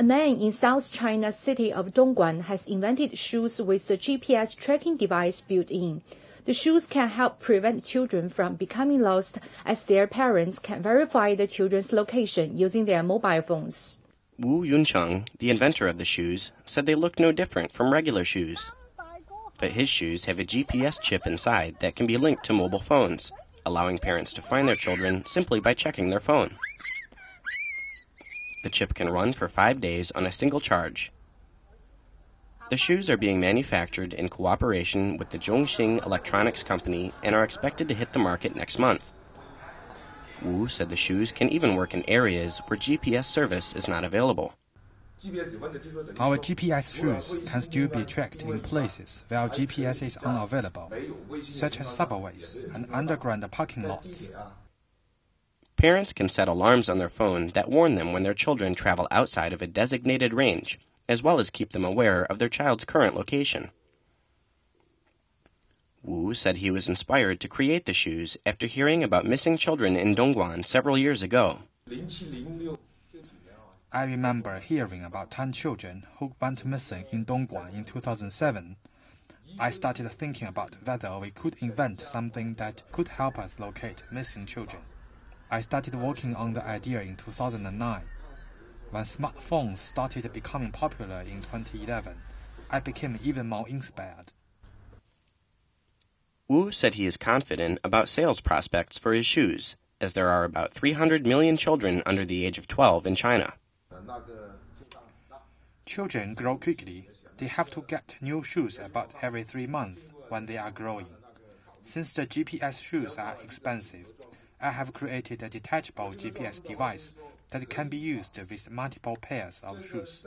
A man in South China's city of Dongguan has invented shoes with the GPS tracking device built in. The shoes can help prevent children from becoming lost as their parents can verify the children's location using their mobile phones. Wu Yuncheng, the inventor of the shoes, said they look no different from regular shoes. But his shoes have a GPS chip inside that can be linked to mobile phones, allowing parents to find their children simply by checking their phone. The chip can run for five days on a single charge. The shoes are being manufactured in cooperation with the Zhongxing Electronics Company and are expected to hit the market next month. Wu said the shoes can even work in areas where GPS service is not available. Our GPS shoes can still be tracked in places where GPS is unavailable, such as subways and underground parking lots. Parents can set alarms on their phone that warn them when their children travel outside of a designated range, as well as keep them aware of their child's current location. Wu said he was inspired to create the shoes after hearing about missing children in Dongguan several years ago. I remember hearing about 10 children who went missing in Dongguan in 2007. I started thinking about whether we could invent something that could help us locate missing children. I started working on the idea in 2009. When smartphones started becoming popular in 2011, I became even more inspired. Wu said he is confident about sales prospects for his shoes, as there are about 300 million children under the age of 12 in China. Children grow quickly. They have to get new shoes about every three months when they are growing. Since the GPS shoes are expensive, I have created a detachable GPS device that can be used with multiple pairs of shoes.